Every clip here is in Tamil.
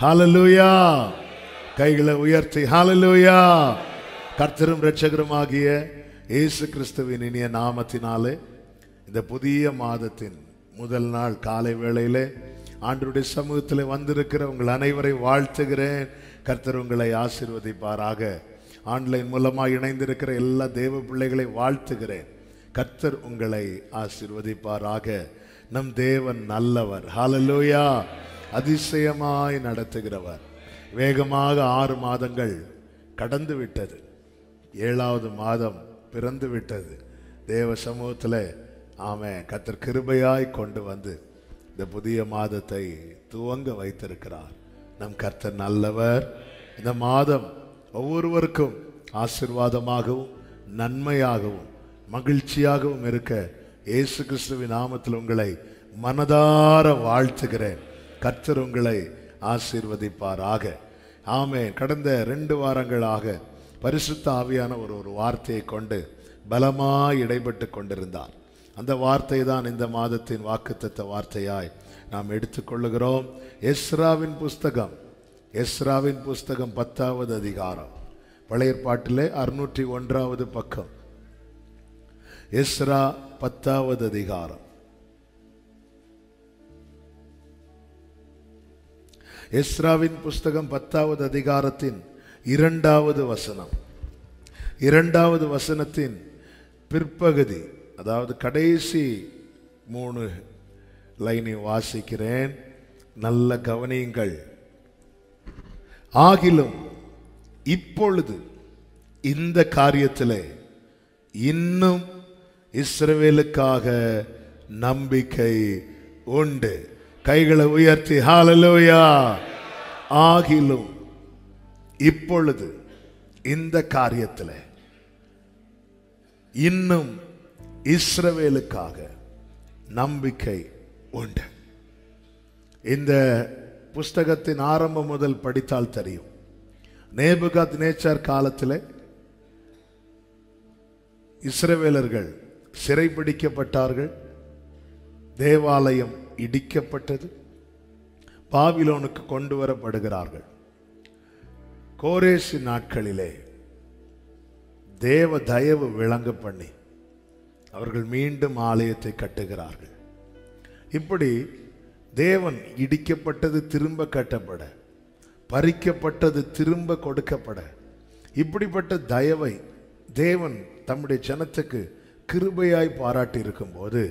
ஹாலலூயா கைகளை உயர்த்தி ஹாலலூயா கர்த்தரும் இரட்சகருமாகிய இயேசு கிறிஸ்துவின் இனிய நாமத்தினாலே இந்த புதிய மாதத்தின் முதல் நாள் காலை வேளையிலே ஆண்டருடைய சமூகத்தில் வந்திருக்கிற உங்கள் அனைவரை வாழ்த்துகிறேன். கர்த்தர் உங்களை ஆசீர்வதிப்பாராக. ஆன்லைன் மூலமாக இணைந்திருக்கிற எல்லா தேவ பிள்ளைகளை வாழ்த்துகிறேன். கர்த்தர் உங்களை ஆசிர்வதிப்பாராக. நம் தேவன் நல்லவர். ஹாலலூயா அதிசயமாய் நடத்துகிறவர். வேகமாக ஆறு மாதங்கள் கடந்து விட்டது. ஏழாவது மாதம் பிறந்து விட்டது. தேவ சமூகத்தில் ஆமென் கர்த்தர் கிருபையாய் கொண்டு வந்து இந்த புதிய மாதத்தை துவங்க வைத்திருக்கிறார். நம் கர்த்தர் நல்லவர். இந்த மாதம் ஒவ்வொருவருக்கும் ஆசிர்வாதமாகவும் நன்மையாகவும் மகிழ்ச்சியாகவும் இருக்க இயேசு கிறிஸ்துவின் நாமத்தில் உங்களை மனதார வாழ்த்துகிறேன். கர்த்தர் உங்களை ஆசீர்வதிப்பாராக. ஆமே கடந்த ரெண்டு வாரங்களாக பரிசுத்த ஆவியான ஒரு ஒரு வார்த்தையை கொண்டு பலமாக இடைப்பட்டு கொண்டிருந்தார். அந்த வார்த்தை தான் இந்த மாதத்தின் வாக்குத்தத்த வார்த்தையாய் நாம் எடுத்துக்கொள்ளுகிறோம் எஸ்ராவின் புஸ்தகம் எஸ்ராவின் புஸ்தகம் பத்தாவது அதிகாரம் பழைய பாட்டிலே அறுநூற்றி ஒன்றாவது பக்கம். எஸ்ரா பத்தாவது அதிகாரம். எஸ்ராவின் புஸ்தகம் பத்தாவது அதிகாரத்தின் இரண்டாவது வசனம். இரண்டாவது வசனத்தின் பிற்பகுதி அதாவது கடைசி மூணு லைனை வாசிக்கிறேன். நல்ல கவனியுங்கள். ஆகிலும் இப்பொழுது இந்த காரியத்தில் இன்னும் இஸ்ரவேலுக்காக நம்பிக்கை உண்டு. கைகளை உயர்த்தி ஹாலலோயா ஆகிலும் இப்பொழுது இந்த காரியத்தில் இன்னும் இஸ்ரவேலுக்காக நம்பிக்கை உண்டு. இந்த புஸ்தகத்தின் ஆரம்பம் முதல் படித்தால் தெரியும். நேபுகாத் நேச்சார் காலத்தில் இஸ்ரவேலர்கள் சிறைபிடிக்கப்பட்டார்கள். தேவாலயம் இடிக்கப்பட்டது. பாபிலோனுக்கு கொண்டு வரப்படுகிறார்கள் கோரேசி நாட்களிலே தேவ தயவு விளங்க பண்ணி அவர்கள் மீண்டும் ஆலயத்தை கட்டுகிறார்கள். இப்படி தேவன் இடிக்கப்பட்டது திரும்ப கட்டப்பட பறிக்கப்பட்டது திரும்ப கொடுக்கப்பட இப்படிப்பட்ட தயவை தேவன் தம்முடைய ஜனத்துக்கு கிருபையாய் பாராட்டி இருக்கும்போது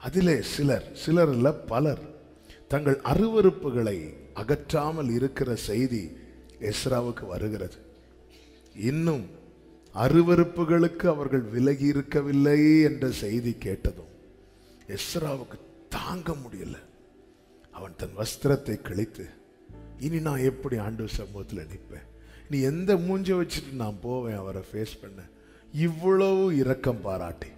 அதிலே சிலர் சிலர் இல்லை பலர் தங்கள் அருவருப்புகளை அகற்றாமல் இருக்கிற செய்தி எஸ்ராவுக்கு வருகிறது. இன்னும் அருவருப்புகளுக்கு அவர்கள் விலகி இருக்கவில்லை என்ற செய்தி கேட்டதும் எஸ்ராவுக்கு தாங்க முடியல. அவன் தன் வஸ்திரத்தை கிழித்து இனி நான் எப்படி ஆண்டு சமூகத்தில் நிற்பேன்? நீ எந்த மூஞ்ச வச்சுட்டு நான் போவேன்? அவரை ஃபேஸ் பண்ண. இவ்வளவு இரக்கம் பாராட்டி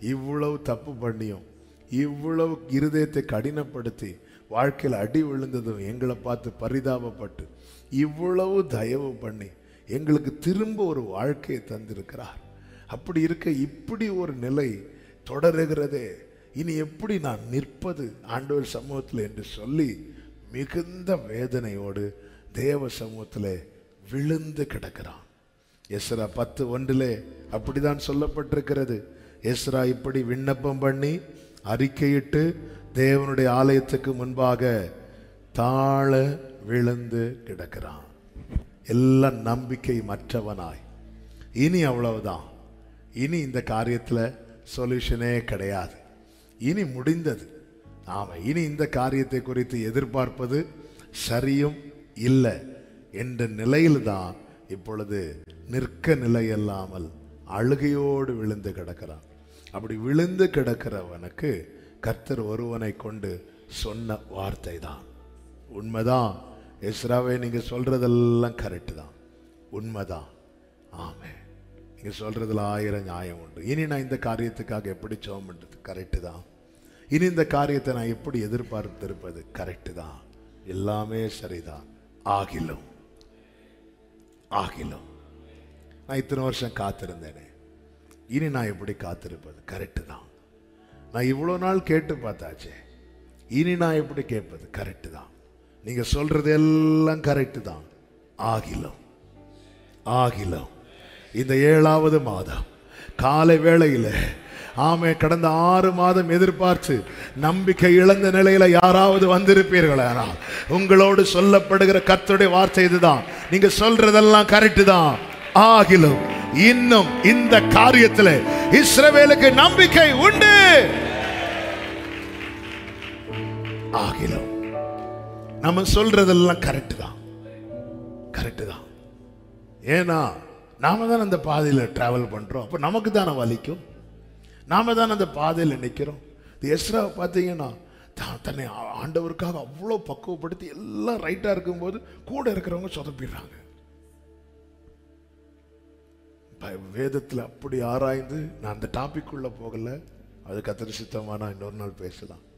இவ்வளவு தப்பு பண்ணியும் இவ்வளவு இருதயத்தை கடினப்படுத்தி வாழ்க்கையில் அடி விழுந்ததும் எங்களை பார்த்து பரிதாபப்பட்டு இவ்வளவு தயவு பண்ணி எங்களுக்கு திரும்ப ஒரு வாழ்க்கையை தந்திருக்கிறார். அப்படி இருக்க இப்படி ஒரு நிலை தொடருகிறதே. இனி எப்படி நான் நிற்பது ஆண்டவர் சமூகத்தில் என்று சொல்லி மிகுந்த வேதனையோடு தேவ சமூகத்தில் விழுந்து கிடக்கிறான். எஸ்ரா பத்து ஒன்றிலே அப்படிதான் சொல்லப்பட்டிருக்கிறது. எஸ்ரா இப்படி விண்ணப்பம் பண்ணி அறிக்கையிட்டு தேவனுடைய ஆலயத்துக்கு முன்பாக தாழ விழுந்து கிடக்கிறான். எல்லாம் நம்பிக்கை மற்றவனாய். இனி அவ்வளவுதான். இனி இந்த காரியத்தில் சொல்யூஷனே கிடையாது. இனி முடிந்தது. ஆமாம் இனி இந்த காரியத்தை குறித்து எதிர்பார்ப்பது சரியும் இல்லை என்ற நிலையில்தான் இப்பொழுது நிற்க நிலையில்லாமல் அழுகையோடு விழுந்து கிடக்கிறான். அப்படி விழுந்து கிடக்கிறவனுக்கு கர்த்தர் ஒருவனை கொண்டு சொன்ன வார்த்தை தான் உண்மைதான். எஸ்ராவே நீங்க சொல்றதெல்லாம் கரெக்டு தான். உண்மைதான். ஆமே நீங்க சொல்றதுல ஆயிரம் நியாயம் உண்டு. இனி நான் இந்த காரியத்துக்காக எப்படி ஜெபம் பண்றது கரெக்டு தான். இனி இந்த காரியத்தை நான் எப்படி எதிர்பார்த்திருப்பது கரெக்டு தான். எல்லாமே சரிதான். ஆகிலும் ஆகிலும். நான் இத்தனை வருஷம் காத்திருந்தேனே. இனி நான் எப்படி காத்திருப்பது கரெக்டு தான். நான் இவ்வளோ நாள் கேட்டு பார்த்தாச்சே. இனி நான் எப்படி கேட்பது கரெக்டு தான். நீங்கள் சொல்கிறது எல்லாம் கரெக்ட் தான். ஆகிலம் ஆகிலம் இந்த ஏழாவது மாதம் காலை வேளையில் ஆமே கடந்த ஆறு மாதம் எதிர்பார்த்து நம்பிக்கை இழந்த நிலையில யாராவது வந்திருப்பீர்களே? ஆனால் உங்களோடு சொல்லப்படுகிற கத்துடைய வார்த்தை இதுதான். நீங்க சொல்றதெல்லாம் கரெக்டு தான். ஆகிலும் இன்னும் இந்த காரியத்தில் இஸ்ரவேலுக்கு நம்பிக்கை உண்டு. ஆகிலும் நம்ம சொல்றதெல்லாம் கரெக்டு தான். கரெக்ட் தான். ஏன்னா நாம தான் அந்த பாதையில் டிராவல் பண்ணுறோம் அப்போ நமக்கு தானே வலிக்கும். நாம தான் அந்த பாதையில் நிற்கிறோம் இது எஸ்ராவை பார்த்தீங்கன்னா தான் தன்னை ஆண்டவருக்காக அவ்வளோ பக்குவப்படுத்தி எல்லாம் ரைட்டாக இருக்கும்போது கூட இருக்கிறவங்க சொதப்பிடுறாங்க. வேதத்தில் அப்படி ஆராய்ந்து நான் அந்த டாபிக் உள்ள போகல. அது கத்திர சித்தமா இன்னொரு நாள் பேசலாம்.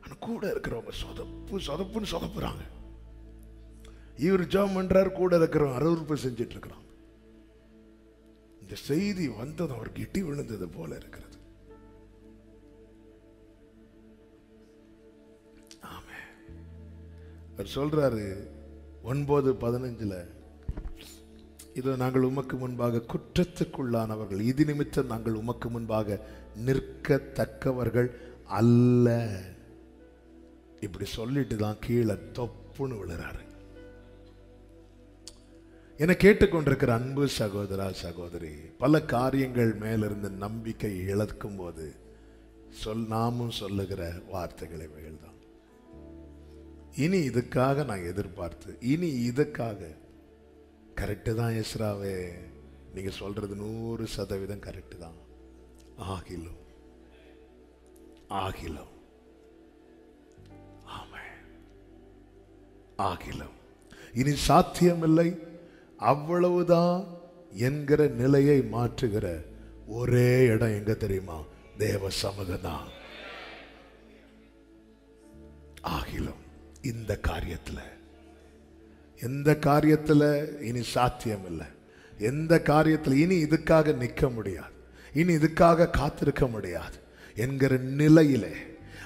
ஆனால் கூட இருக்கிறவங்க சொதப்பு சொதப்புன்னு சொதப்புறாங்க. இவர் ஜாம் பண்றாரு கூட இருக்கிறவங்க அறுவறுப்பு செஞ்சுட்டு இருக்கிறான். இந்த செய்தி வந்தது அவருக்கு இட்டி விழுந்தது போல இருக்கிறது. ஆமென். அவர் சொல்றாரு ஒன்பது பதினஞ்சுல இதோ நாங்கள் உமக்கு முன்பாக குற்றத்துக்குள்ளானவர்கள். இது நிமித்தம் நாங்கள் உமக்கு முன்பாக நிற்கத்தக்கவர்கள் அல்ல. இப்படி சொல்லிட்டு தான் கீழே தொப்புன்னு விழுறாரு. என கேட்டுக்கொண்டிருக்கிற அன்பு சகோதரா சகோதரி பல காரியங்கள் மேலிருந்து நம்பிக்கை இழக்கும் போது சொல் நாமும் சொல்லுகிற வார்த்தைகளை இவைகள் தான் இனி இதுக்காக நான் எதிர்பார்த்து இனி இதுக்காக கரெக்டு தான் எஸ்ராவே. நீங்க சொல்றது நூறு சதவீதம் கரெக்டு தான். ஆகிலும் ஆகிலும் ஆமென். ஆகிலும் இனி சாத்தியமில்லை. அவ்வளவுதான் என்கிற நிலையை மாற்றுகிற ஒரே இடம் எங்க தெரியுமா? தேவ சமூகம் தான் ஆகிலும் இந்த காரியத்துல எந்த காரியத்தில் இனி சாத்தியம் இல்லை எந்த காரியத்தில் இனி இதுக்காக நிற்க முடியாது. இனி இதுக்காக காத்திருக்க முடியாது என்கிற நிலையிலே.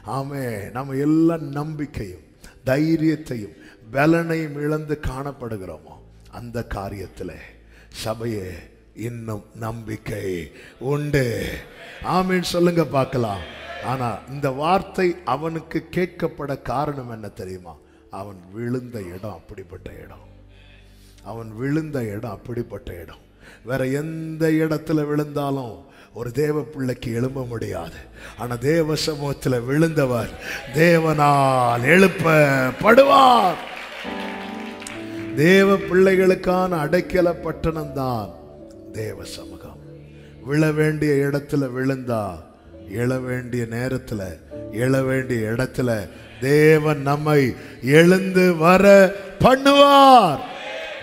ஆமே நம்ம எல்லா நம்பிக்கையும் தைரியத்தையும் பலனையும் இழந்து காணப்படுகிறோமோ அந்த காரியத்தில். சபையே இன்னும் நம்பிக்கை உண்டு. ஆமீன். சொல்லுங்க பார்க்கலாம். ஆனால் இந்த வார்த்தை அவனுக்கு கேட்கப்பட காரணம் என்ன தெரியுமா? அவன் விழுந்த இடம் அப்படிப்பட்ட இடம். அவன் விழுந்த இடம் அப்படிப்பட்ட இடம். வேற எந்த இடத்துல விழுந்தாலும் ஒரு தேவ பிள்ளைக்கு எழும்ப முடியாது. ஆனா தேவ சமூகத்தில் விழுந்தவர் தேவனால் எழுப்பப்படுவார். தேவ பிள்ளைகளுக்கான அடைக்கல பட்டணம் தான் தேவ சமூகம். விழ வேண்டிய இடத்துல விழுந்தா எழ வேண்டிய நேரத்துல எழ வேண்டிய இடத்துல தேவன் நம்மை எழுந்து வர பண்ணுவார்.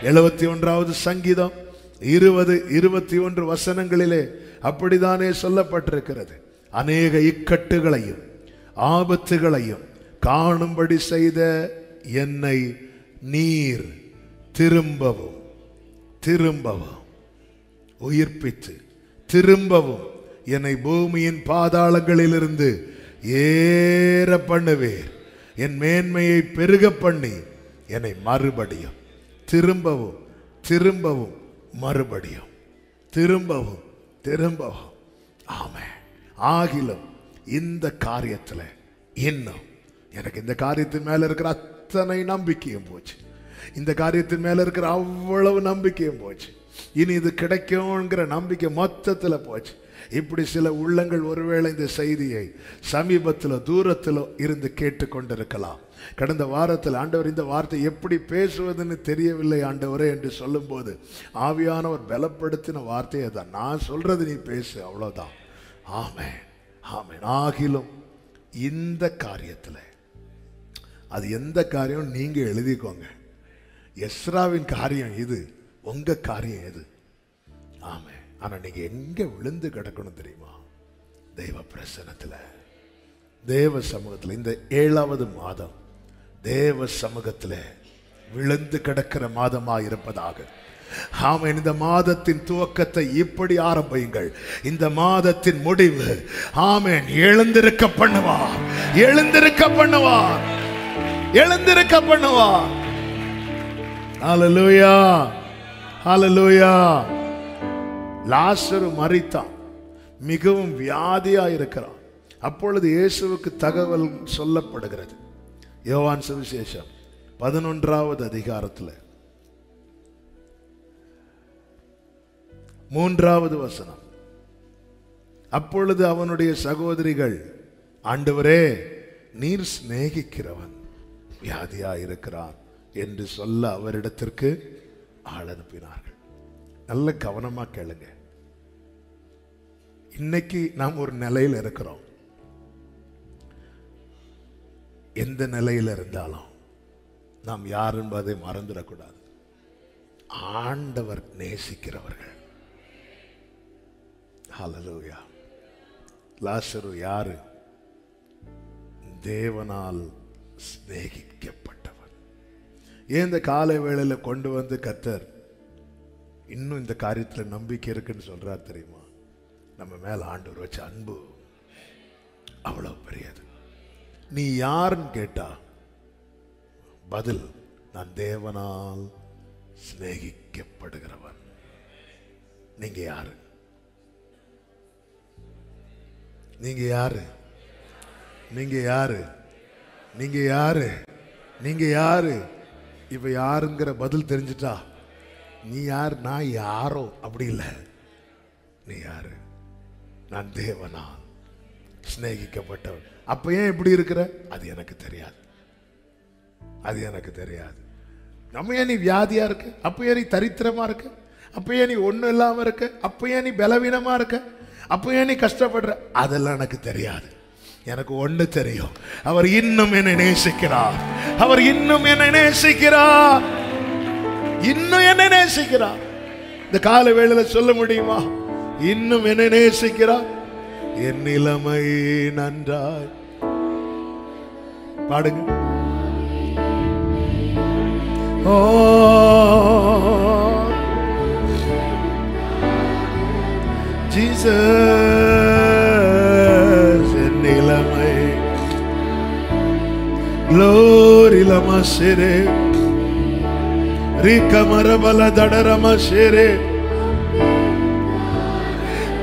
எழுபத்தி ஒன்றாவது சங்கீதம் இருபது இருபத்தி ஒன்று வசனங்களிலே அப்படித்தானே சொல்லப்பட்டிருக்கிறது. அநேக இக்கட்டுகளையும் ஆபத்துகளையும் காணும்படி செய்த என்னை நீர் திரும்பவும் திரும்பவும் உயிர்ப்பித்து திரும்பவும் என்னை பூமியின் பாதாளங்களிலிருந்து ஏற பண்ணுவேன் என் மேன்மையை பெருக பண்ணி என்னை மறுபடியும் திரும்பவும் திரும்பவும் மறுபடியும் திரும்பவும் திரும்பவும். ஆமே ஆகிலும் இந்த காரியத்தில் இன்னும் எனக்கு இந்த காரியத்தின் மேலே இருக்கிற அத்தனை நம்பிக்கையும் போச்சு. இந்த காரியத்தின் மேலே இருக்கிற அவ்வளவு நம்பிக்கையும் போச்சு. இனி இது கிடைக்கும்ங்கிற நம்பிக்கை மொத்தத்தில் போச்சு. இப்படி சில உள்ளங்கள் ஒருவேளை இந்த செய்தியை சமீபத்தில் தூரத்தில் இருந்து கேட்டுக்கொண்டிருக்கலாம். கடந்த வாரத்தில் ஆண்டவர் இந்த வார்த்தை எப்படி பேசுவதுன்னு தெரியவில்லை ஆண்டவரே என்று சொல்லும்போது ஆவியானவர் பலப்படுத்தின வார்த்தையை தான். நான் சொல்றது நீ பேசு அவ்வளவுதான். ஆமே ஆமே ஆகிலும் இந்த காரியத்தில் அது எந்த காரியம்? நீங்க எழுதிக்கோங்க. எஸ்ராவின் காரியம் இது உங்க காரியம் எது ஆமே ஆனால் நீங்கள் எங்கே விழுந்து கிடக்கணும் தெரியுமா? தெய்வ பிரசனத்தில். தேவ சமூகத்தில். இந்த ஏழாவது மாதம் தேவ சமூகத்தில் விழுந்து கிடக்கிற மாதமா இருப்பதாக. ஆமென் இந்த மாதத்தின் துவக்கத்தை இப்படி ஆரம்பியுங்கள். இந்த மாதத்தின் முடிவு ஆமேன் எழுந்திருக்க பண்ணுவா எழுந்திருக்க பண்ணுவா எழுந்திருக்க பண்ணுவார். ஹalleluya ஹalleluya லாசரு மறித்தான் மிகவும் வியாதியா இருக்கிறான். அப்பொழுது இயேசுவுக்கு தகவல் சொல்லப்படுகிறது. யோவான் சுவிசேஷம் பதினொன்றாவது அதிகாரத்தில். மூன்றாவது வசனம். அப்பொழுது அவனுடைய சகோதரிகள் ஆண்டவரே நீர் சிநேகிக்கிறவன் வியாதியா இருக்கிறான் என்று சொல்ல அவரிடத்திற்கு ஆள் அனுப்பினார் நல்ல கவனமா கேளுங்க. இன்னைக்கு நாம் ஒரு நிலையில் இருக்கிறோம். எந்த நிலையில் இருந்தாலும் நாம் யார் என்பதை மறந்துடக்கூடாது. ஆண்டவர் நேசிக்கிறவர்கள். ஹலலூயா லாசரு யாரு? தேவனால் சிநேகிக்கப்பட்டவன் ஏன் இந்த காலை வேளையில் கொண்டு வந்து கத்தர் இன்னும் இந்த காரியத்தில் நம்பிக்கை இருக்குன்னு சொல்கிறார் தெரியுமா? நம்ம மேலே ஆண்டவர் வச்ச அன்பு அவ்வளோ பெரியது. நீ யாருன்னு கேட்டா பதில் நான் தேவனால் சிநேகிக்கப்படுகிறவன். நீங்க யாரு? நீங்க யாரு? நீங்க யாரு? நீங்க யாரு? நீங்க யாரு? இவ யாருங்கிற பதில் தெரிஞ்சிட்டா நீ யார்? நான் யாரோ? அப்படி இல்லை. நீ யாரு? நான் தேவனா? சிநேகிக்கப்பட்டவன். அப்ப ஏன் இப்படி இருக்கிற? அது எனக்கு தெரியாது. அது எனக்கு தெரியாது. நம்ம ஏன் நீ வியாதியா இருக்கு? அப்ப ஏன் நீ தரித்திரமா இருக்கு? அப்ப ஏன் நீ ஒன்றும் இல்லாம இருக்கு? அப்ப ஏன் நீ பலவீனமா இருக்க? அப்ப ஏன் நீ கஷ்டப்படுற? அதெல்லாம் எனக்கு தெரியாது. எனக்கு ஒண்ணு தெரியும். அவர் இன்னும் என்னை நேசிக்கிறார். அவர் இன்னும் என்னை நேசிக்கிறார். இன்னும் என்ன நேசிக்கிறார். இந்த கால வேளையில சொல்ல முடியுமா? இன்னும் என்ன நேசிக்கிறார். என் நிலைமை நன்றாய். பாடுங்க. ஓ. ஜீசஸ் என் நிலைமை. லோரிலமா lama ரீக்கமரபல தடரம சேரே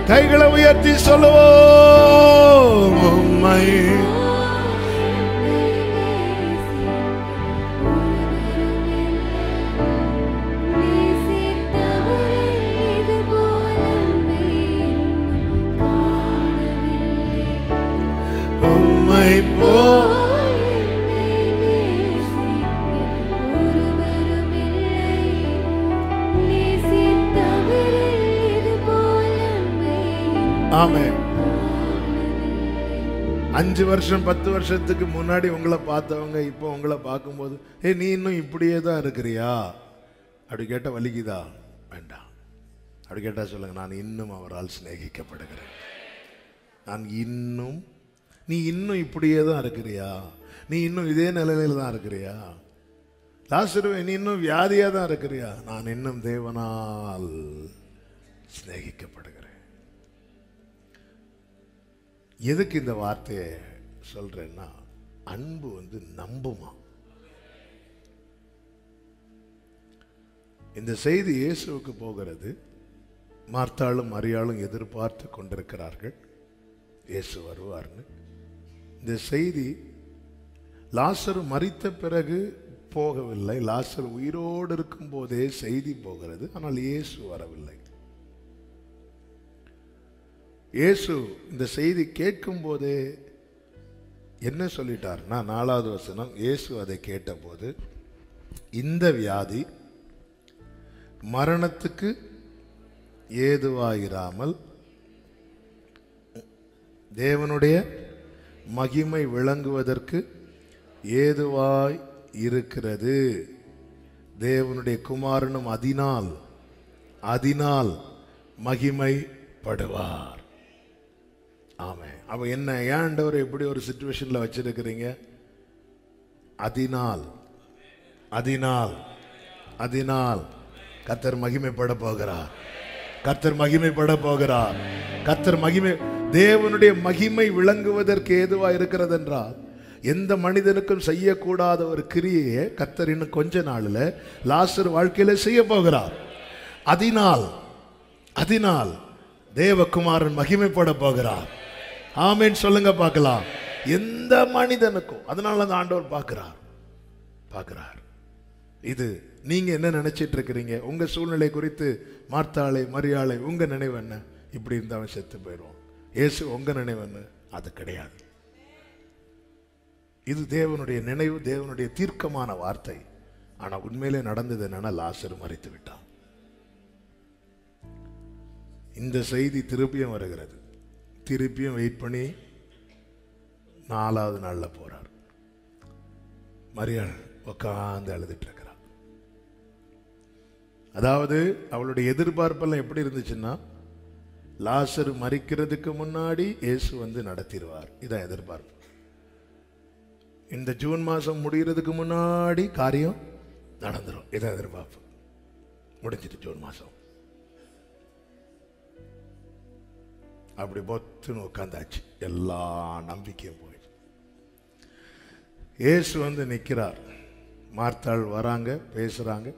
கைகளை உயர்த்தி சொல்லுவோம் உம்மை ஆமே அஞ்சு வருஷம் பத்து வருஷத்துக்கு முன்னாடி உங்களை பார்த்தவங்க இப்போ உங்களை பார்க்கும்போது ஏ நீ இன்னும் இப்படியே தான் இருக்கிறியா? அப்படி கேட்ட வலிக்குதா? வேண்டாம். அப்படி கேட்டால் சொல்லுங்க நான் இன்னும் அவரால் சிநேகிக்கப்படுகிறேன். நான் இன்னும் நீ இன்னும் இப்படியே தான் இருக்கிறியா? நீ இன்னும் இதே நிலையில தான் இருக்கிறியா? லாசருவே நீ இன்னும் வியாதியாக தான் இருக்கிறியா? நான் இன்னும் தேவனால் சிநேகிக்கப்படுகிறேன். எதுக்கு இந்த வார்த்தையை சொல்கிறேன்னா அன்பு வந்து நம்புமா? இந்த செய்தி இயேசுவுக்கு போகிறது. மார்த்தாளும் மரியாளும் எதிர்பார்த்து கொண்டிருக்கிறார்கள். இயேசு வருவார்னு. இந்த செய்தி லாசர் மறித்த பிறகு போகவில்லை. லாசர் உயிரோடு இருக்கும்போதே செய்தி போகிறது. ஆனால் இயேசு வரவில்லை. இயேசு இந்த செய்தி கேட்கும் போதே என்ன சொல்லிட்டார்னா நாலாவது வசனம் இயேசு அதை கேட்டபோது இந்த வியாதி மரணத்துக்கு ஏதுவாயிராமல் தேவனுடைய மகிமை விளங்குவதற்கு ஏதுவாய் இருக்கிறது தேவனுடைய குமாரனும் அதினால் அதினால் மகிமைப்படுவார். ஆமே அப்ப என்ன ஏன் ஆண்டவர் எப்படி ஒரு சுச்சுவேஷனில் வச்சிருக்கிறீங்க? அதினால் அதினால் அதினால் கத்தர் மகிமைப்பட போகிறார். கத்தர் மகிமைப்பட போகிறார். கத்தர் மகிமை தேவனுடைய மகிமை விளங்குவதற்கு ஏதுவாக இருக்கிறது என்றால் எந்த மனிதனுக்கும் செய்யக்கூடாத ஒரு கிரியையை கத்தர் இன்னும் கொஞ்ச நாளில் லாஸ்டர் வாழ்க்கையில செய்ய போகிறார். அதனால் அதனால் தேவகுமாரன் மகிமைப்பட போகிறார். ஆமேன்னு சொல்லுங்க பார்க்கலாம். எந்த மனிதனுக்கும் அதனால அந்த ஆண்டவர் பார்க்கிறார். பார்க்கிறார். இது நீங்க என்ன நினைச்சிட்டு இருக்கிறீங்க? உங்க சூழ்நிலை குறித்து மார்த்தாளை மரியாளை உங்க நினைவு என்ன? இப்படி இருந்தவன் செத்து போயிடுவான் இயேசு உங்க நினைவு என்ன? அது கிடையாது. இது தேவனுடைய நினைவு தேவனுடைய தீர்க்கமான வார்த்தை. ஆனா உண்மையிலே நடந்தது என்னன்னா லாசர் மறைத்து விட்டான். இந்த செய்தி திருப்பியும் வருகிறது. திருப்பியும் வெயிட் பண்ணி நாலாவது நாளில் போகிறார் மரியாள் உட்காந்து அழுதுட்டு இருக்கிறார். அதாவது அவளுடைய எதிர்பார்ப்பெல்லாம் எப்படி இருந்துச்சுன்னா லாசர் மறிக்கிறதுக்கு முன்னாடி இயேசு வந்து நடத்திடுவார். இதான் எதிர்பார்ப்பு. இந்த ஜூன் மாதம் முடிகிறதுக்கு முன்னாடி காரியம் நடந்துரும். இதான் எதிர்பார்ப்பு. முடிஞ்சிட்டு ஜூன் மாதம். அப்படி பொத்துன்னு உட்காந்தாச்சு எல்லா நம்பிக்கையும் போயிடுச்சு. இயேசு வந்து நிற்கிறார் மார்த்தாள் வராங்க பேசுகிறாங்க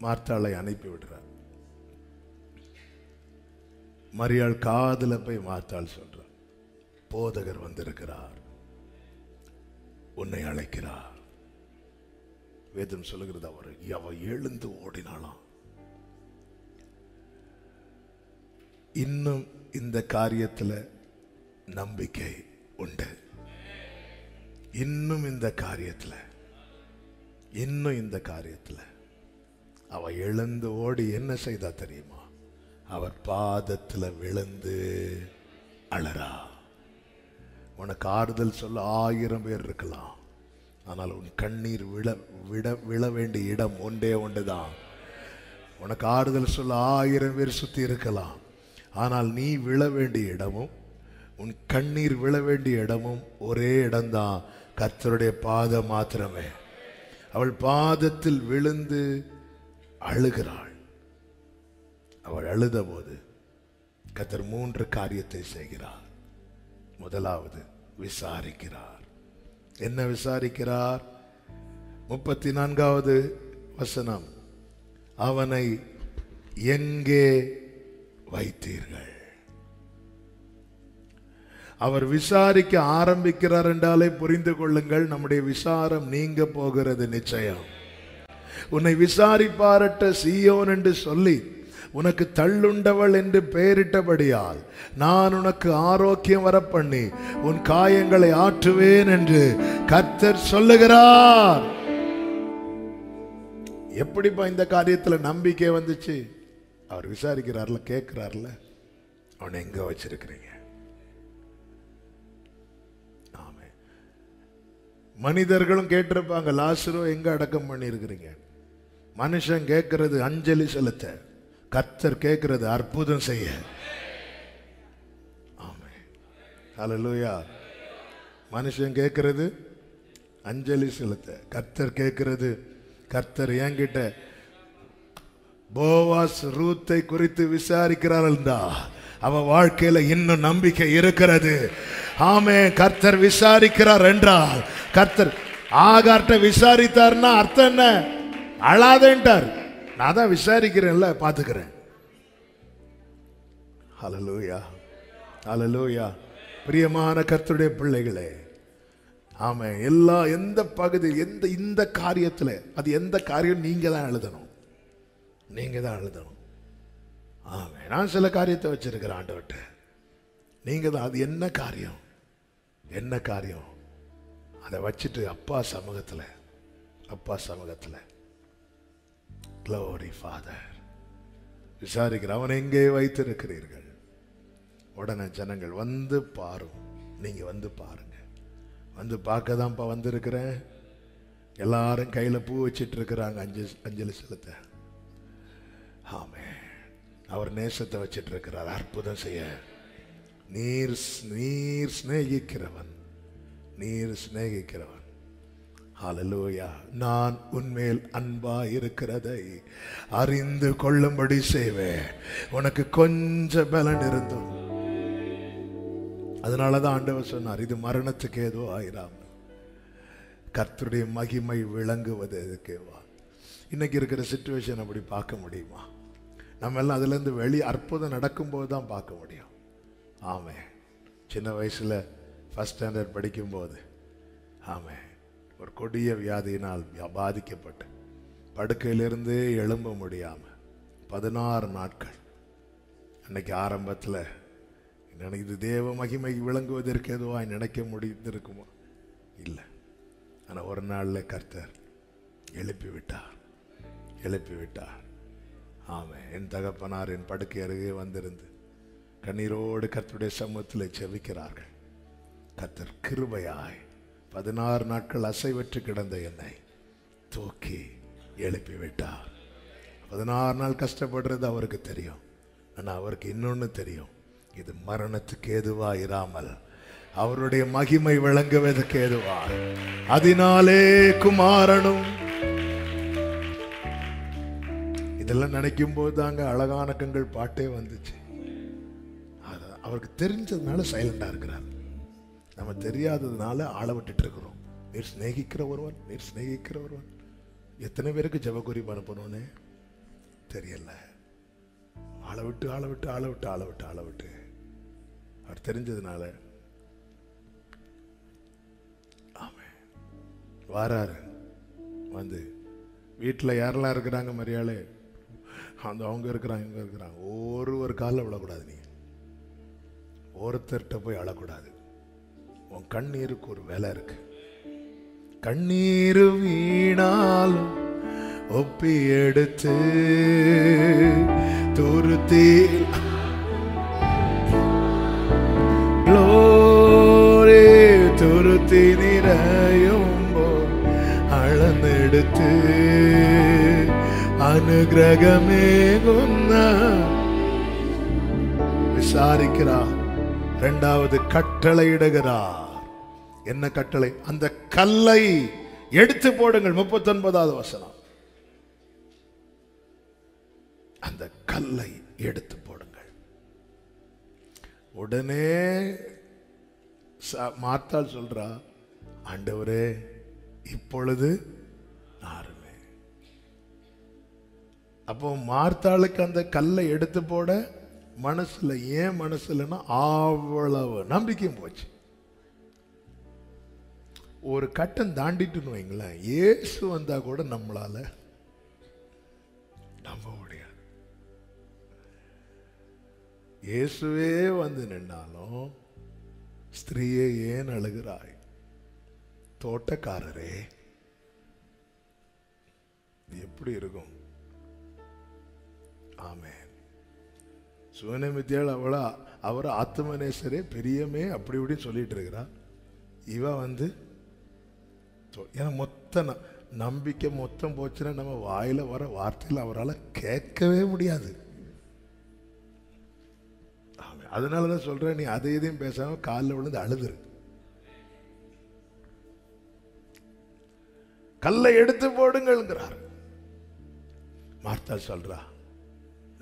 மார்த்தாளை அனுப்பி விடுறார். மரியாள் காதில் போய் மார்த்தாள் சொல்கிறார் போதகர் வந்திருக்கிறார். உன்னை அழைக்கிறார். வேதம் சொல்லுகிறது? அவர் அவ எழுந்து ஓடினாளாம். இன்னும் இந்த காரியத்தில் நம்பிக்கை உண்டு. இன்னும் இந்த காரியத்தில் இன்னும் இந்த காரியத்தில். அவ எழுந்து ஓடி என்ன செய்தா தெரியுமா? அவர் பாதத்தில் விழுந்து அழறா. உனக்கு ஆறுதல் சொல்ல ஆயிரம் பேர் இருக்கலாம். ஆனால் உன் கண்ணீர் விழ விட விழ வேண்டிய இடம் ஒன்றே ஒன்று தான் உனக்கு ஆறுதல் சொல்ல ஆயிரம் பேர் சுற்றி இருக்கலாம். ஆனால் நீ விழ வேண்டிய இடமும் உன் கண்ணீர் விழ வேண்டிய இடமும் ஒரே இடம்தான். கத்தருடைய பாதம் மாத்திரமே. அவள் பாதத்தில் விழுந்து அழுகிறாள். அவள் அழுத போது கத்தர் மூன்று காரியத்தை செய்கிறார். முதலாவது விசாரிக்கிறார். என்ன விசாரிக்கிறார்? முப்பத்தி நான்காவது வசனம். அவனை எங்கே வைத்தீர்கள். அவர் விசாரிக்க ஆரம்பிக்கிறார் என்றாலே புரிந்து கொள்ளுங்கள் நம்முடைய விசாரம் நீங்க போகிறது நிச்சயம். உன்னை விசாரிப்பாரட்ட சீயோன் என்று சொல்லி உனக்கு தள்ளுண்டவள் என்று பெயரிட்டபடியால் நான் உனக்கு ஆரோக்கியம் வரப்பண்ணி உன் காயங்களை ஆற்றுவேன் என்று கர்த்தர் சொல்லுகிறார். எப்படிப்பா இந்த காரியத்தில் நம்பிக்கை வந்துச்சு? அவர் விசாரிக்கிறார்ல கேட்குறார்ல. அவனை எங்க வச்சிருக்கிறீங்க? ஆமே. மனிதர்களும் கேட்டிருப்பாங்க லாசரோ எங்க அடக்கம் பண்ணியிருக்கிறீங்க? மனுஷன் கேட்கறது அஞ்சலி செலுத்த கர்த்தர் கேட்கறது அற்புதம் செய்ய. ஆமே. ஹலலூயா மனுஷன் கேட்கறது அஞ்சலி செலுத்த கர்த்தர் கேட்கறது கர்த்தர் என்கிட்ட போவாஸ் ரூத்தை குறித்து விசாரிக்கிறார்கள்டா. அவ வாழ்க்கையில இன்னும் நம்பிக்கை இருக்கிறது. ஆமே கர்த்தர் விசாரிக்கிறார் என்றால் கர்த்தர் ஆகார்ட்ட விசாரித்தார்னா அர்த்தம் என்ன? அழாதேன்ட்டார். நான் தான் விசாரிக்கிறேன்ல பார்த்துக்கிறேன். ஹalleluya ஹalleluya. பிரியமான கர்த்தருடைய பிள்ளைகளே ஆமா எல்லா எந்த பகுதி எந்த இந்த காரியத்தில் அது எந்த காரியம் நீங்க தான் எழுதணும். நீங்கள் தான் எழுதணும். ஆ வேணாம் சில காரியத்தை வச்சுருக்கிற ஆண்டவர்கிட்ட. நீங்கள் தான் அது என்ன காரியம்? என்ன காரியம்? அதை வச்சுட்டு அப்பா சமூகத்தில் அப்பா சமூகத்தில். க்ளோரி ஃபாதர் விசாரிக்கிற அவன் எங்கே வைத்திருக்கிறீர்கள். உடனே ஜனங்கள் வந்து பாரும். நீங்கள் வந்து பாருங்க. வந்து பார்க்க தான்ப்பா வந்திருக்கிறேன். எல்லாரும் கையில் பூ வச்சிட்டு இருக்கிறாங்க அஞ்சு அஞ்சலி செலுத்த. ஆமே அவர் நேசத்தை வச்சிட்டு இருக்கிறார் அற்புதம் செய்ய. நீர் நீர் சிநேகிக்கிறவன். நீர் சிநேகிக்கிறவன். ஹalleluya. நான் உன்மேல் அன்பா இருக்கிறதை அறிந்து கொள்ளும்படி செய்வேன். உனக்கு கொஞ்சம் பலன் இருந்தும். அதனால தான் ஆண்டவர் சொன்னார் இது மரணத்துக்கு ஏதோ ஆயிராம கர்த்தருடைய மகிமை விளங்குவது எதுக்கேவா? இன்றைக்கி இருக்கிற சுச்சுவேஷன் அப்படி பார்க்க முடியுமா? நம்ம எல்லாம் அதுலேருந்து வெளி அற்புதம் நடக்கும்போது தான் பார்க்க முடியும். ஆமே சின்ன வயசில் ஃபஸ்ட் ஸ்டாண்டர்ட் படிக்கும்போது ஆமே ஒரு கொடிய வியாதியினால் பாதிக்கப்பட்டு படுக்கையிலிருந்தே எழும்ப முடியாமல் பதினாறு நாட்கள். அன்னைக்கு ஆரம்பத்தில் எனக்கு இது தேவ மகிமை விளங்குவதற்கு எதுவாக நினைக்க முடிந்திருக்குமா? இல்லை. ஆனால் ஒரு நாளில் கர்த்தர் எழுப்பி விட்டார் எழுப்பிவிட்டார். ஆமாம் என் தகப்பனார் என் படுக்கை அருகே வந்திருந்து கண்ணீரோடு கர்த்தருடைய சமூகத்தில் செவிக்கிறார்கள் கத்தர் கிருபையாய் பதினாறு நாட்கள் அசைவற்று கிடந்த என்னை தூக்கி எழுப்பிவிட்டார். பதினாறு நாள் கஷ்டப்படுறது அவருக்கு தெரியும். ஆனால் அவருக்கு இன்னொன்று தெரியும். இது மரணத்துக்கு ஏதுவா இராமல் அவருடைய மகிமை விளங்குவதற்கு ஏதுவா? அதனாலே குமாரனும் இதெல்லாம் நினைக்கும் போது தாங்க அழகான கண்கள் பாட்டே வந்துச்சு. அது அவருக்கு தெரிஞ்சதுனால சைலண்டாக இருக்கிறார். நம்ம தெரியாததுனால ஆள விட்டுட்டு இருக்கிறோம். நீர் சிநேகிக்கிற ஒருவன் நீர் சிநேகிக்கிற ஒருவன். எத்தனை பேருக்கு ஜபகுறிப்பு அனுப்பணும்னு தெரியல. ஆளை விட்டு ஆளை விட்டு ஆளை விட்டு ஆளை விட்டு ஆளை விட்டு. அவர் தெரிஞ்சதுனால. ஆமே வாராரு. வந்து வீட்டில் யாரெல்லாம் இருக்கிறாங்க மரியாதை அந்த அவங்க இருக்கிறாங்க இவங்க இருக்கிறாங்க. ஒரு ஒரு காலில் விழக்கூடாது நீ. ஒருத்தர்கிட்ட போய் அழக்கூடாது. உன் கண்ணீருக்கு ஒரு வேலை இருக்கு. கண்ணீர் வீணாலும் ஒப்பி எடுத்து துருத்தி. க்ளோரே துருத்தி நிறையும் போ அளந்தெடுத்து. അനുഗ്രഹമേകുന്ന விசாரிக்கிறார் இரண்டாவது கட்டளையிடுகிறார் என்ன கட்டளை அந்த கல்லை எடுத்து போடுங்கள் முப்பத்தொன்பதாவது வசனம் அந்த கல்லை எடுத்து போடுங்கள் உடனே ச- மார்த்தாள் சொல்றா ஆண்டவரே இப்பொழுது ஆறுமே அப்போ மார்த்தாளுக்கு அந்த கல்லை எடுத்து போட மனசில் ஏன் மனசுலன்னா அவ்வளவு நம்பிக்கையும் போச்சு. ஒரு கட்டம் தாண்டிட்டுன்னு வைங்களேன் இயேசு வந்தா கூட நம்மளால நம்ப முடியாது. இயேசுவே வந்து நின்னாலும் ஸ்திரீயே ஏன் அழுகிறாய்? தோட்டக்காரரே இது எப்படி இருக்கும்? ಆಮೇಲೆ சுவனை வித்தியால் அவளா அவர் ஆத்மநேசரே பெரியமே அப்படி இப்படி சொல்லிட்டு இருக்கிறா இவ வந்து ஏன்னா மொத்த நம்பிக்கை மொத்தம் போச்சுன்னா நம்ம வாயில வர வார்த்தையில் அவரால் கேட்கவே முடியாது. அதனால தான் சொல்றேன் நீ அதை இதையும் பேசாமல் காலில் விழுந்து அழுதுரு. கல்லை எடுத்து போடுங்கள்ங்கிறார். மார்த்தா சொல்றா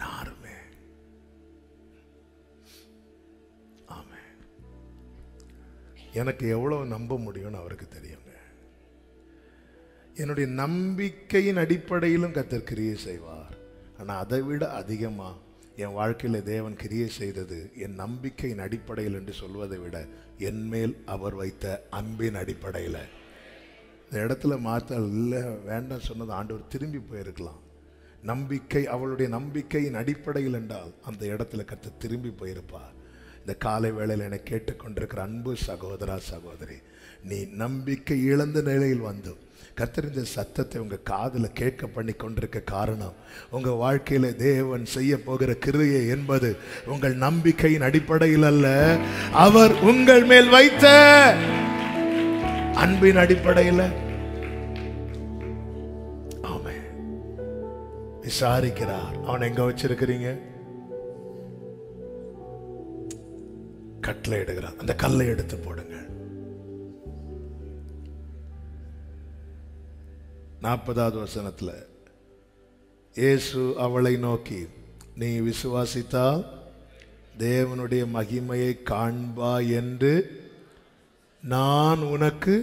நாருமே ஆமே எனக்கு எவ்வளோ நம்ப முடியும்னு அவருக்கு தெரியுங்க. என்னுடைய நம்பிக்கையின் அடிப்படையிலும் கத்தர் கிரியை செய்வார். ஆனால் அதை விட அதிகமாக என் வாழ்க்கையில் தேவன் கிரியை செய்தது என் நம்பிக்கையின் அடிப்படையில் என்று சொல்வதை விட என்மேல் அவர் வைத்த அன்பின் அடிப்படையில். இந்த இடத்துல மாற்ற இல்லை வேண்டாம் சொன்னது ஆண்டவர் திரும்பி போயிருக்கலாம். நம்பிக்கை அவளுடைய நம்பிக்கையின் அடிப்படையில் என்றால் அந்த இடத்துல கத்து திரும்பி போயிருப்பார். இந்த காலை வேளையில் என்னை கேட்டுக்கொண்டிருக்கிற அன்பு சகோதரா சகோதரி நீ நம்பிக்கை இழந்த நிலையில் வந்து கத்தறிஞ்ச சத்தத்தை உங்க காதில் கேட்க பண்ணி கொண்டிருக்க காரணம் உங்க வாழ்க்கையில தேவன் செய்ய போகிற கிருயை என்பது உங்கள் நம்பிக்கையின் அடிப்படையில் அல்ல. அவர் உங்கள் மேல் வைத்த அன்பின் அடிப்படையில் விசாரிக்கிறார். அவன் எங்க வச்சிருக்கிறீங்க? கட்டளை எடுக்கிறார். அந்த கல்லை எடுத்து போடுங்க நாற்பதாவது வசனத்தில் இயேசு அவளை நோக்கி நீ விசுவாசித்தால் தேவனுடைய மகிமையை காண்பா என்று நான் உனக்கு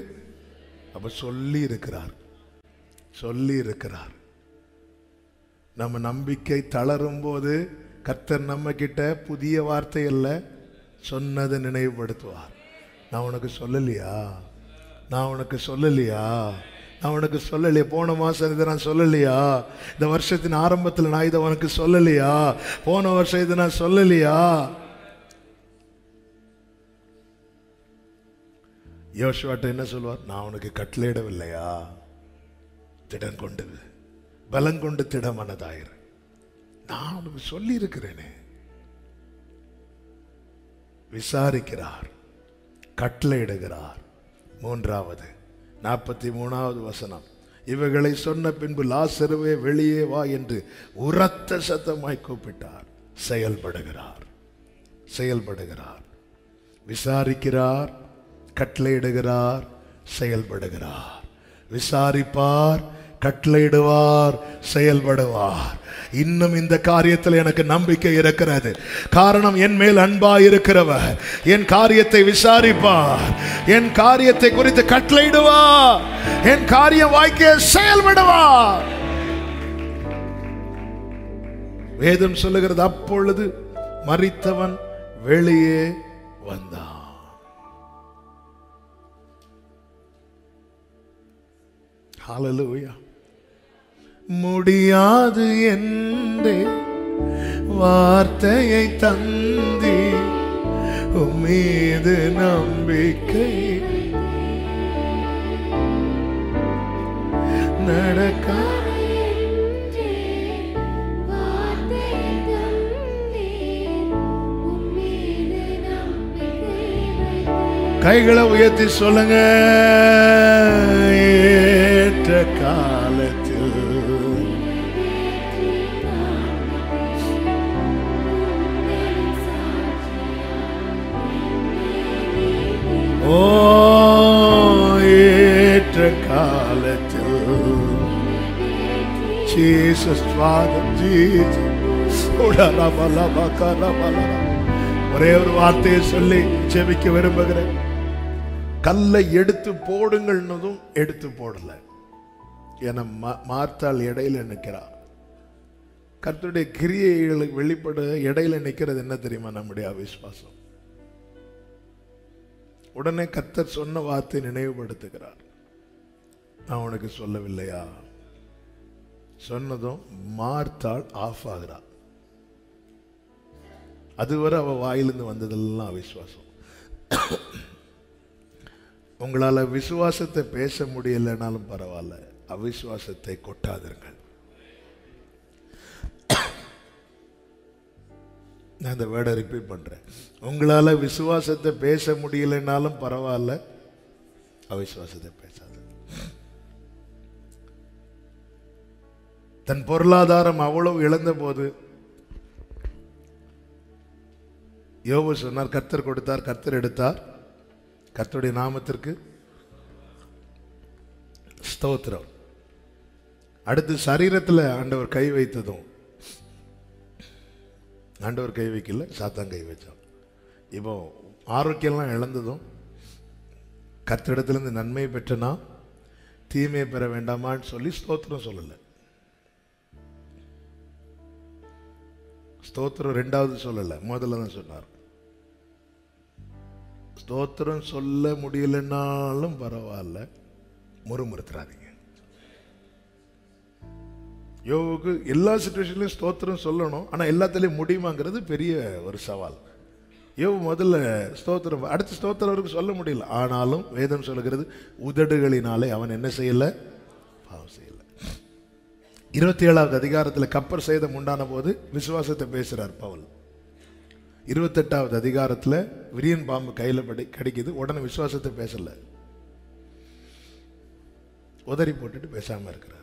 அப்ப சொல்லி இருக்கிறார் சொல்லி இருக்கிறார் நம்ம நம்பிக்கை தளரும் போது கர்த்தர் நம்ம கிட்ட புதிய வார்த்தை சொன்னதை நினைவுபடுத்துவார். நான் உனக்கு சொல்லலையா? நான் உனக்கு சொல்லலையா? நான் உனக்கு சொல்லலையா? போன மாதம் இதை நான் சொல்லலையா? இந்த வருஷத்தின் ஆரம்பத்தில் நான் இதை உனக்கு சொல்லலையா? போன வருஷம் இதை நான் சொல்லலையா? யோசுவாட்ட என்ன சொல்லுவார்? நான் உனக்கு கட்டளையிடவில்லையா? திடன் கொண்டது. பலம் கொண்டு திடமனதாயிரு. நான் உனக்கு சொல்லி இருக்கிறேனே விசாரிக்கிறார் கட்டளையிடுகிறார். மூன்றாவது நாற்பத்தி மூணாவது வசனம். இவைகளை சொன்ன பின்பு லாசருவே வெளியே வா என்று உரத்த சத்தமாய் கூப்பிட்டார். செயல்படுகிறார் செயல்படுகிறார். விசாரிக்கிறார் கட்டளையிடுகிறார் செயல்படுகிறார். விசாரிப்பார் கட்டளையிடுவார் செயல்படுவார். இன்னும் இந்த காரியத்தில் எனக்கு நம்பிக்கை இருக்கிறது. காரணம் என் மேல் அன்பா இருக்கிறவர் என் காரியத்தை விசாரிப்பார். என் காரியத்தை குறித்து கட்டளையிடுவார். என் காரியம் வாய்க்க செயல்படுவார். வேதம் சொல்லுகிறது அப்பொழுது மறித்தவன் வெளியே வந்தான். Hallelujah. முடியாது என்றே வார்த்தையை தந்தி உம்மீது நம்பிக்கை. நடக்க. கைகளை உயர்த்தி சொல்லுங்க ஏற்ற ஓ ஏற்ற காலத்தில் Jesus Father Jesus ஒரே ஒரு வார்த்தையை சொல்லி செவிக்க விரும்புகிறேன். கல்லை எடுத்து போடுங்கள்னதும் எடுத்து போடல. என மார்த்தால் இடையில நிற்கிறார் கர்த்தருடைய கிரியைகளுக்கு வெளிப்பட இடையில நிற்கிறது என்ன தெரியுமா? நம்முடைய அவிஸ்வாசம் உடனே கத்தர் சொன்ன வார்த்தை நினைவுபடுத்துகிறார். நான் உனக்கு சொல்லவில்லையா? சொன்னதும் மார்த்தாள் ஆஃப் ஆகிறார் அதுவரை அவள் வாயிலிருந்து வந்ததெல்லாம் அவிஸ்வாசம். உங்களால் விசுவாசத்தை பேச முடியலைனாலும் பரவாயில்ல அவிசுவாசத்தை கொட்டாதிருங்கள் நான் இந்த வேர்டை ரிப்பீட் பண்ணுறேன் உங்களால் விசுவாசத்தை பேச முடியலைனாலும் பரவாயில்ல. அவிசுவாசத்தை பேசாது. தன் பொருளாதாரம் அவ்வளவு இழந்த போது யோபு சொன்னார் கர்த்தர் கொடுத்தார் கர்த்தர் எடுத்தார். கர்த்தருடைய நாமத்திற்கு ஸ்தோத்திரம். அடுத்து சரீரத்தில் ஆண்டவர் கை வைத்ததும் ஆண்டவர் கை வைக்கல சாத்தான் கை வச்சான். இப்போ ஆரோக்கியம்லாம் இழந்ததும் கத்திடத்துலேருந்து நன்மை பெற்றனா தீமையை பெற வேண்டாமான்னு சொல்லி ஸ்தோத்திரம் சொல்லலை. ஸ்தோத்திரம் ரெண்டாவது சொல்லலை முதல்ல தான் சொன்னார். ஸ்தோத்திரம் சொல்ல முடியலன்னாலும் பரவாயில்ல முறுமுறுத்துறாதீங்க. யோவுக்கு எல்லா சுச்சுவேஷன்லையும் ஸ்தோத்திரம் சொல்லணும். ஆனால் எல்லாத்துலேயும் முடியுமாங்கிறது பெரிய ஒரு சவால். யோவு முதல்ல ஸ்தோத்திரம். அடுத்த ஸ்தோத்திரம் அவருக்கு சொல்ல முடியல. ஆனாலும் வேதம் சொல்கிறது உதடுகளினாலே அவன் என்ன செய்யலை? பாவம் செய்யல. இருபத்தி ஏழாவது அதிகாரத்தில் கப்பர் சேதம் உண்டான போது விசுவாசத்தை பேசுகிறார் பவுல். இருபத்தெட்டாவது அதிகாரத்தில் விரியன் பாம்பு கையில் படி கிடைக்குது. உடனே விசுவாசத்தை பேசலை. உதறி போட்டுட்டு பேசாமல் இருக்கிறார்.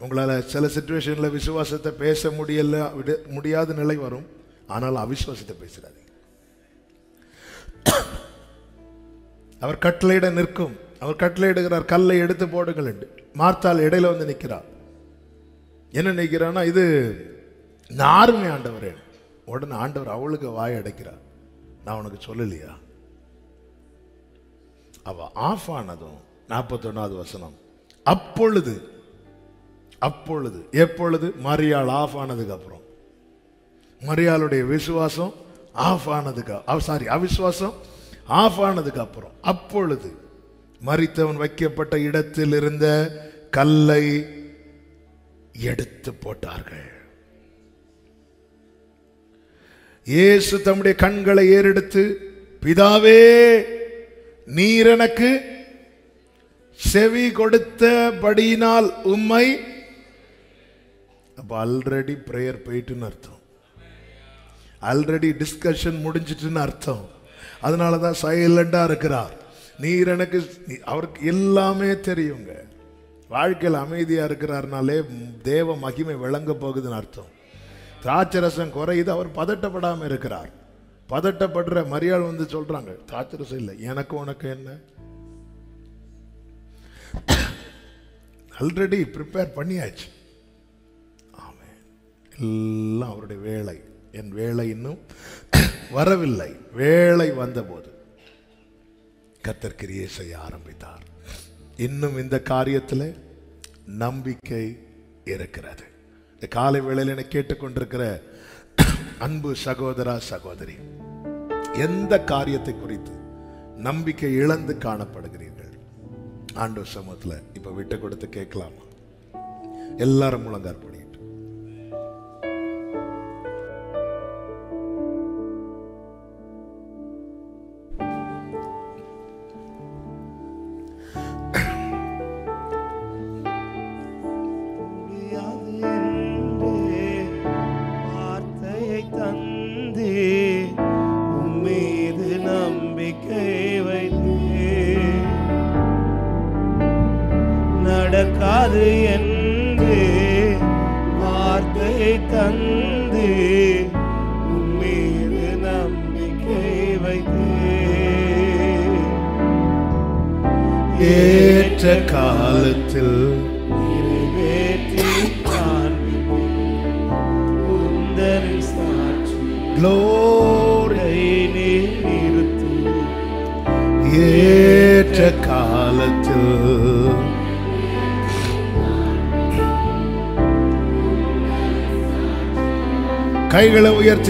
உங்களால சில சுச்சுவேஷன்ல விசுவாசத்தை பேச முடியல விட- முடியாத நிலை வரும். ஆனால் அவிசுவாசத்தை பேசுகிறாரு அவர் கட்டளையிட நிற்கும். அவர் கட்டளையிடுகிறார் கல்லை எடுத்து போடுங்கள் என்று. மார்த்தால் இடையில வந்து நிற்கிறார் என்ன நினைக்கிறான்னா இது நாருமே ஆண்டவரே உடனே ஆண்டவர் அவளுக்கு வாய் அடைக்கிறார். நான் உனக்கு சொல்லலையா? அவ ஆஃப் ஆனதும் நாற்பத்தொன்னாவது வசனம் அப்பொழுது அப்பொழுது எப்பொழுது? மரியாள் ஆஃப் ஆனதுக்கு அப்புறம். மரியாளுடைய விசுவாசம் ஆஃப் ஆனதுக்கு சாரி அவிசுவாசம் ஆஃப் ஆனதுக்கு அப்புறம். அப்பொழுது மரித்தவன் வைக்கப்பட்ட இடத்தில் இருந்த கல்லை எடுத்து போட்டார்கள். இயேசு தம்முடைய கண்களை ஏறெடுத்து பிதாவே நீர் எனக்கு செவி கொடுத்தபடியினால் உம்மை இப்போ ஆல்ரெடி ப்ரேயர் போயிட்டுன்னு அர்த்தம். ஆல்ரெடி டிஸ்கஷன் முடிஞ்சிட்டுன்னு அர்த்தம். அதனால தான் சைலண்டாக இருக்கிறார். நீர் எனக்கு அவருக்கு எல்லாமே தெரியுங்க. வாழ்க்கையில் அமைதியாக இருக்கிறாருனாலே தேவ மகிமை விளங்க போகுதுன்னு அர்த்தம். திராட்சரசம் குறையுது அவர் பதட்டப்படாமல் இருக்கிறார். பதட்டப்படுற மரியாள் வந்து சொல்கிறாங்க திராட்சரசம் இல்லை எனக்கு உனக்கு என்ன? ஆல்ரெடி ப்ரிப்பேர் பண்ணியாச்சு. எல்லாம் அவருடைய வேலை. என் வேலை இன்னும் வரவில்லை. வேலை வந்தபோது கர்த்தர் கிரியை செய்ய ஆரம்பித்தார். இன்னும் இந்த காரியத்தில் நம்பிக்கை இருக்கிறது. இந்த காலை வேளையில் என்னை கேட்டுக்கொண்டிருக்கிற அன்பு சகோதரா சகோதரி எந்த காரியத்தை குறித்து நம்பிக்கை இழந்து காணப்படுகிறீர்கள்? ஆண்டு சமூகத்தில் இப்ப விட்டு கொடுத்து கேட்கலாமா? எல்லாரும் முழங்கார்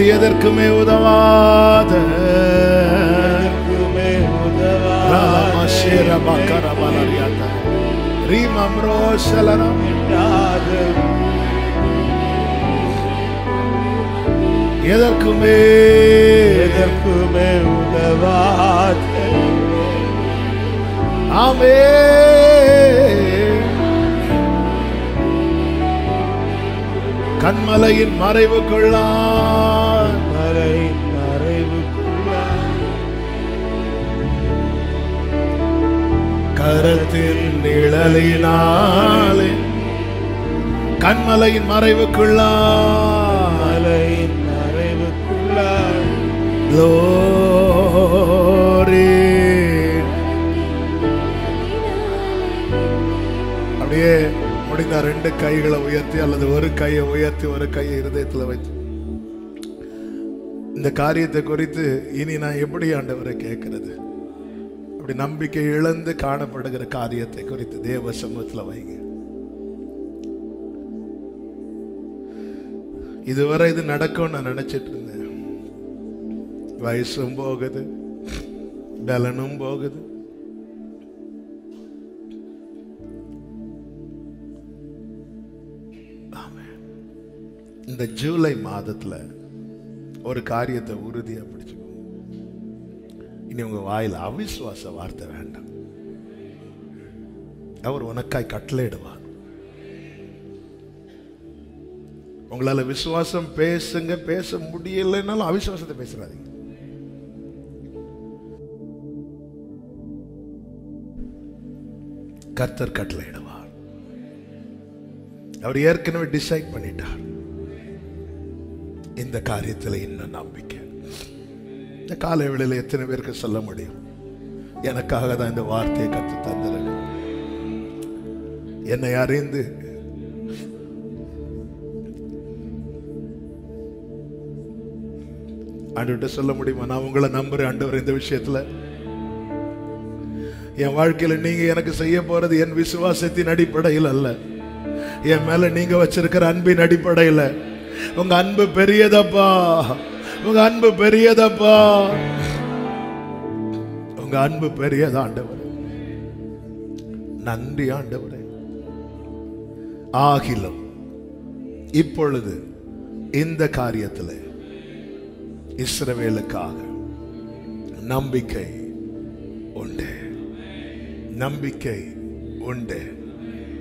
கைகளை உயர்த்தி எதற்குமே உதவாத எனக்குமே ராமசேர பக்கர பலரியாத ரீமம்ரோ சலனம் உதவாத எதற்குமே எதற்குமே உதவாத ஆமே கண்மலையின் மறைவுக்குள்ளான் மறை மறைவுக்குள்ள கரத்தின் நிழலினாலே கண்மலையின் மறைவுக்குள்ளான் மலையின் மறைவுக்குள்ள முடிந்த ரெண்டு கைகளை உயர்த்தி அல்லது ஒரு கையை உயர்த்தி ஒரு கையை இருதயத்தில் வைத்து. இந்த காரியத்தை குறித்து இனி நான் எப்படி ஆண்டவரை கேட்கறது? அப்படி நம்பிக்கை இழந்து காணப்படுகிற காரியத்தை குறித்து தேவ சமூகத்தில் வைங்க. இதுவரை இது நடக்கும்னு நான் நினைச்சிட்டு இருந்தேன். வயசும் போகுது பலனும் போகுது. இந்த ஜூலை மாதத்துல ஒரு காரியத்தை உறுதியா பிடிச்சுக்கோங்க இனி உங்க வாயில அவிஸ்வாச வார்த்தை வேண்டாம். அவர் உனக்காய் கட்டளையிடுவார். உங்களால விசுவாசம் பேசுங்க பேச முடியலைன்னாலும் அவிசுவாசத்தை பேசுறாதீங்க. கர்த்தர் கட்டளையிடுவார். அவர் ஏற்கனவே டிசைட் பண்ணிட்டார். இந்த காரியத்தில் இன்னும் நம்பிக்கை? இந்த காலை வேளையில எத்தனை பேருக்கு சொல்ல முடியும்? எனக்காக தான் இந்த வார்த்தையை கற்று தந்திருக்க என்னை அறிந்து ஆண்டவர்கிட்ட சொல்ல முடியுமா? நான் உங்களை நம்புறேன் ஆண்டவர் இந்த விஷயத்துல. என் வாழ்க்கையில நீங்க எனக்கு செய்ய போறது என் விசுவாசத்தின் அடிப்படையில் அல்ல. என் மேல நீங்க வச்சிருக்கிற அன்பின் அடிப்படையில். உங்க அன்பு பெரியதப்பா. உங்க அன்பு பெரியதப்பா. உங்க அன்பு பெரியது ஆண்டவர். நன்றி ஆண்டவரே. ஆகிலும் இப்பொழுது இந்த காரியத்தில் இஸ்ரவேலுக்காக நம்பிக்கை உண்டு. நம்பிக்கை உண்டு.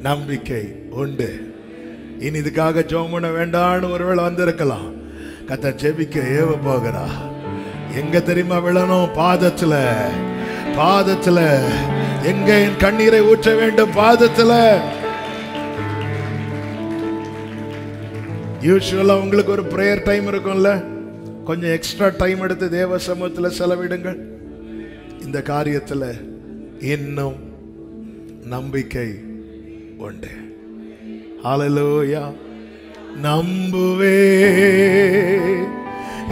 நம்பிக்கை உண்டு. இனி இதுக்காக ஜெபம் பண்ண வேண்டான்னு ஒருவேளை வந்திருக்கலாம். கத்த ஜெபிக்க ஏவ போகிறா. எங்க தெரியுமா விழணும்? பாதத்துல. பாதத்துல. எங்க என் கண்ணீரை ஊற்ற வேண்டும்? பாதத்துல. யூஸ்வலா உங்களுக்கு ஒரு ப்ரேயர் டைம் இருக்கும்ல? கொஞ்சம் எக்ஸ்ட்ரா டைம் எடுத்து தேவ சமூகத்தில் செலவிடுங்கள். இந்த காரியத்தில் இன்னும் நம்பிக்கை உண்டு. ஹalleluya நம்புவே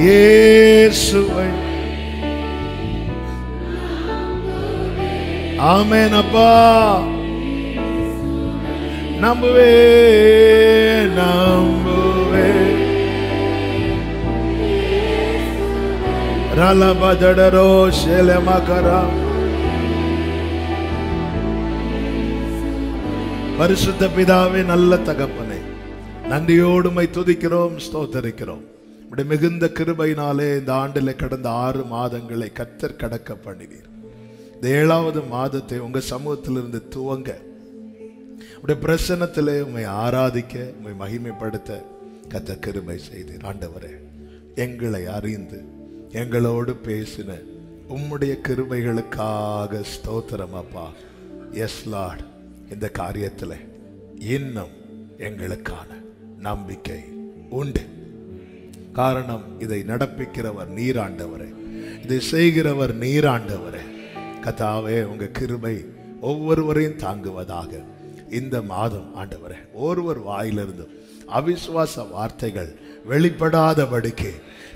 இயேசுவை ஆமென் அப்பா நம்புவே நம்புவே ரலபதடரோ ஷேலமகரா பரிசுத்த பிதாவே நல்ல தகப்பனே. நன்றியோடு மை துதிக்கிறோம் ஸ்தோத்தரிக்கிறோம். இப்படி மிகுந்த கிருபையினாலே இந்த ஆண்டில் கடந்த ஆறு மாதங்களை கத்தர் கடக்க பண்ணினீர் இந்த ஏழாவது மாதத்தை உங்க சமூகத்திலிருந்து துவங்க. உடைய பிரசன்னத்திலே உண்மை ஆராதிக்க உண்மை மகிமைப்படுத்த கத்த கிருபை செய்தீர். ஆண்டவரே எங்களை அறிந்து எங்களோடு பேசின உம்முடைய கிருபைகளுக்காக ஸ்தோத்திரம் அப்பா. எஸ் லார்ட் இந்த காரியத்தில் இன்னும் எங்களுக்கான நம்பிக்கை உண்டு. காரணம் இதை நடப்பிக்கிறவர் நீராண்டவரே. இதை செய்கிறவர் நீராண்டவரே. கதாவே உங்க கிருபை ஒவ்வொருவரையும் தாங்குவதாக இந்த மாதம் ஆண்டவரே. ஒருவர் வாயிலிருந்து அவிசுவாச வார்த்தைகள் வெளிப்படாதபடிக்கு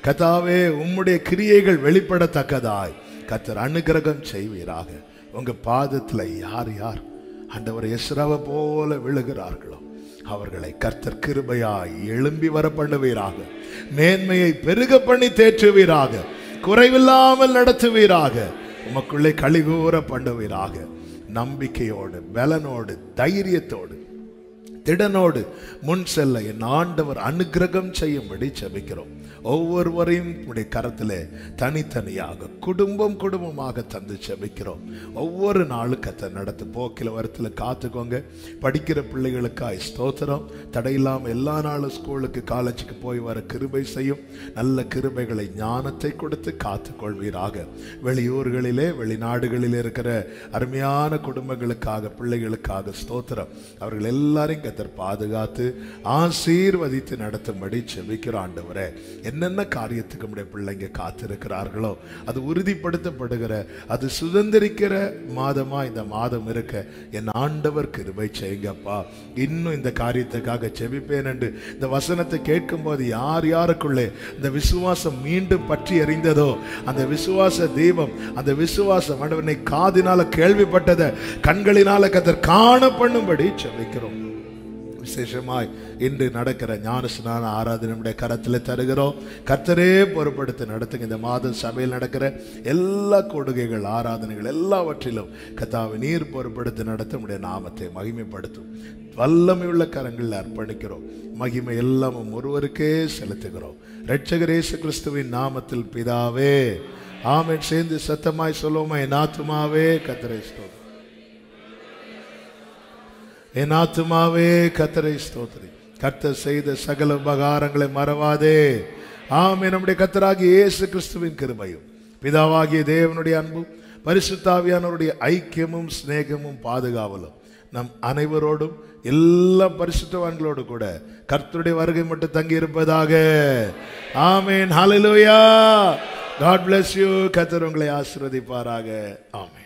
கதாவே உம்முடைய கிரியைகள் வெளிப்படத்தக்கதாய் கத்தர் அனுகிரகம் செய்வீராக. உங்க பாதத்துல யார் யார் அந்தவர் எஸ்ரவ போல விழுகிறார்களோ அவர்களை கர்த்தர் கிருபையாய் எழும்பி வர பண்ணுவீராக மேன்மையை பெருக பண்ணி தேற்றுவீராக குறைவில்லாமல் நடத்துவீராக உமக்குள்ளே கழிகூற பண்ணுவீராக நம்பிக்கையோடு பலனோடு தைரியத்தோடு திடனோடு முன் செல்ல என் ஆண்டவர் அனுக்கிரகம் செய்யும்படி செபிக்கிறோம் ஒவ்வொருவரையும் உடைய கரத்தில் தனித்தனியாக குடும்பம் குடும்பமாக தந்து செபிக்கிறோம். ஒவ்வொரு நாளும் கத்தை நடத்து போக்கில் வரத்தில் காத்துக்கோங்க. படிக்கிற பிள்ளைகளுக்காய் ஸ்தோத்திரம். தடையில்லாமல் எல்லா நாளும் ஸ்கூலுக்கு காலேஜுக்கு போய் வர கிருபை செய்யும். நல்ல கிருபைகளை ஞானத்தை கொடுத்து காத்துக்கொள்வீராக. வெளியூர்களிலே வெளிநாடுகளில் இருக்கிற அருமையான குடும்பங்களுக்காக பிள்ளைகளுக்காக ஸ்தோத்திரம். அவர்கள் எல்லாரையும் கத்தர் பாதுகாத்து ஆசீர்வதித்து நடத்தும்படி செபிக்கிற ஆண்டவரே. என்னென்ன காரியத்துக்கு நம்முடைய பிள்ளைங்க காத்திருக்கிறார்களோ அது உறுதிப்படுத்தப்படுகிற அது சுதந்திரிக்கிற மாதமா இந்த மாதம் இருக்க என் ஆண்டவர் கிருபை செய்யுங்கப்பா. இன்னும் இந்த காரியத்துக்காக செபிப்பேன் என்று இந்த வசனத்தை கேட்கும்போது யார் யாருக்குள்ளே இந்த விசுவாசம் மீண்டும் பற்றி எறிந்ததோ அந்த விசுவாச தீபம் அந்த விசுவாசம் ஆண்டவனை காதினால கேள்விப்பட்டதை கண்களினால கத்தர் காண பண்ணும்படி செபிக்கிறோம். விசேஷமாய் இன்று நடக்கிற ஞான ஸ்நான ஆராதனையுடைய கரத்தில் தருகிறோம். கர்த்தரே பொறுப்படுத்தி நடத்துங்க. இந்த மாதம் சபையில் நடக்கிற எல்லா கொடுகைகள் ஆராதனைகள் எல்லாவற்றிலும் கத்தாவை நீர் பொறுப்படுத்தி நடத்த உடைய நாமத்தை மகிமைப்படுத்தும். வல்லமை உள்ள கரங்களில் அர்ப்பணிக்கிறோம். மகிமை எல்லாமும் ஒருவருக்கே செலுத்துகிறோம். ரட்சகரேசு கிறிஸ்துவின் நாமத்தில் பிதாவே ஆமென். சேர்ந்து சத்தமாய் சொல்லுவோமா என் ஆத்துமாவே கத்தரை ஸ்தோத்திரம். என் ஆத்துமாவே கத்தரை ஸ்தோத்திரி. கர்த்தர் செய்த சகல உபகாரங்களை மறவாதே. ஆமே நம்முடைய கத்தராகிய இயேசு கிறிஸ்துவின் கிருமையும் பிதாவாகிய தேவனுடைய அன்பும் பரிசுத்தாவியானவருடைய ஐக்கியமும் சிநேகமும் பாதுகாவலும் நம் அனைவரோடும் எல்லா பரிசுத்தவான்களோடு கூட கர்த்தருடைய வருகை மட்டும் தங்கி இருப்பதாக ஆமேன். ஹalleluya. காட் பிளஸ் யூ கத்தர் உங்களை ஆசிர்வதிப்பாராக. ஆமே